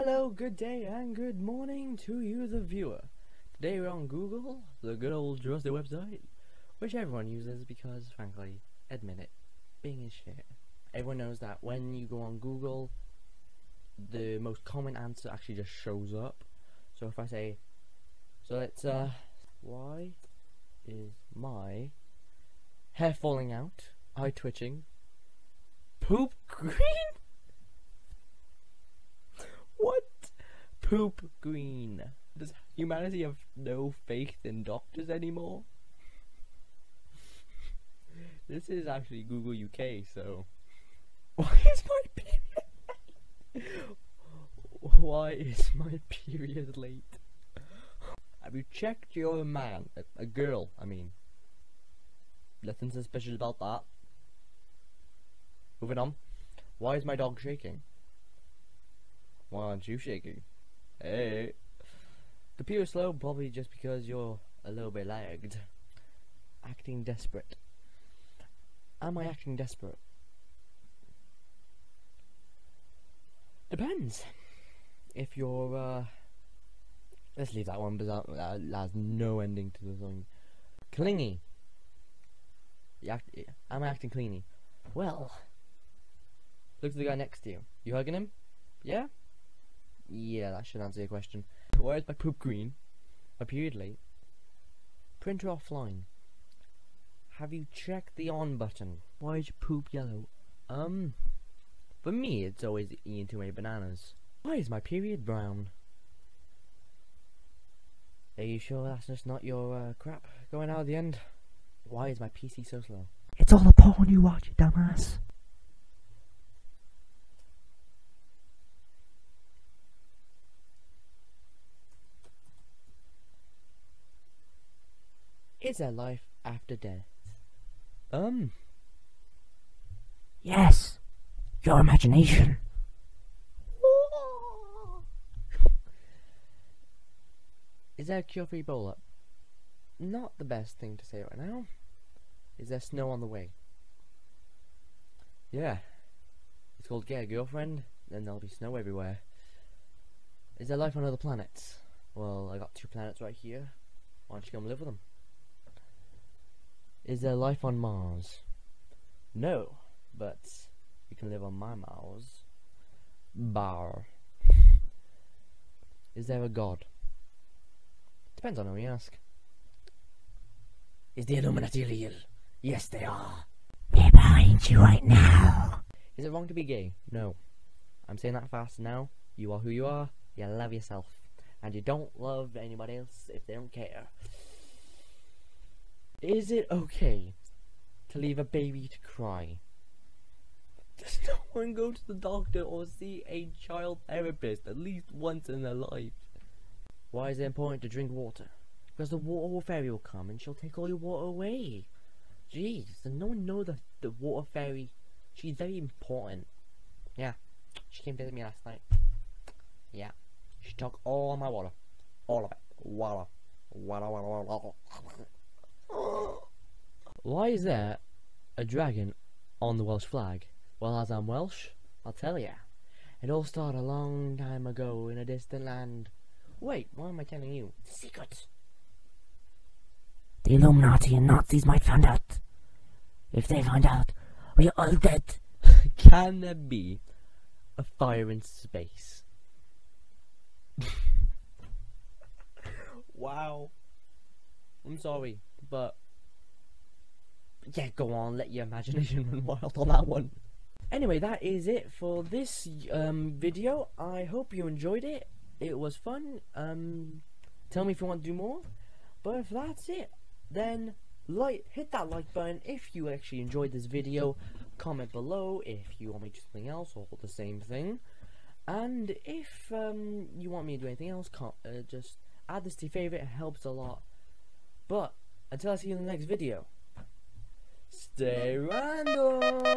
Hello, good day, and good morning to you, the viewer. Today we're on Google, the good old trusted website, which everyone uses because, frankly, admit it, Bing is shit. Everyone knows that when you go on Google, the most common answer actually just shows up. So if I say, so let's, uh, why is my hair falling out, eye twitching, poop green? Poop green. Does humanity have no faith in doctors anymore? this is actually Google UK, so. Why is my period? Why is my period late? Have you checked your man? A, a girl, I mean. Nothing suspicious about that. Moving on. Why is my dog shaking? Why aren't you shaking? Hey. The pure slow, probably just because you're a little bit lagged. Acting desperate. Am I acting desperate? Depends. If you're, uh... Let's leave that one, because that, that has no ending to the song. Clingy. Act, am I acting clingy? Well, look at the guy next to you. You hugging him? Yeah? Yeah, that should answer your question. Where's my poop green? My period late? Printer offline. Have you checked the on button? Why is your poop yellow? Um, for me, it's always eating too many bananas. Why is my period brown? Are you sure that's just not your uh, crap going out at the end? Why is my PC so slow? It's all the porn you watch, dumbass. Is there life after death? Um, Yes, your imagination. is there a cure for Ebola? Not the best thing to say right now. Is there snow on the way? Yeah. It's called Get a Girlfriend, then there'll be snow everywhere. Is there life on other planets? Well, I got two planets right here. Why don't you come live with them? Is there life on Mars? No, but you can live on my Mars. Bar. Is there a god? Depends on who you ask. Is the Illuminati real? Yes, they are. They're behind you right now. Is it wrong to be gay? No. I'm saying that fast now. You are who you are. You love yourself. And you don't love anybody else if they don't care. Is it okay to leave a baby to cry? Does no one go to the doctor or see a child therapist at least once in their life? Why is it important to drink water? Because the water fairy will come and she'll take all your water away. Jeez, does no one know that the water fairy, she's very important. Yeah, she came to visit me last night. Yeah, she took all my water. All of it. Water. Water, water, water. Why is there a dragon on the Welsh flag? Well, as I'm Welsh, I'll tell ya. It all started a long time ago in a distant land. Wait, why am I telling you? It's a secret. The Illuminati and Nazis might find out. If they find out, we're all dead. Can there be a fire in space? wow. I'm sorry, but yeah, go on, let your imagination run wild on that one. Anyway, that is it for this um, video. I hope you enjoyed it. It was fun. Um, tell me if you want to do more. But if that's it, then like hit that like button if you actually enjoyed this video. Comment below if you want me to do something else or the same thing. And if um, you want me to do anything else, uh, just add this to your favorite. It helps a lot. But until I see you in the next video, stay random.